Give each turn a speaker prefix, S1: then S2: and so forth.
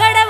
S1: गड़व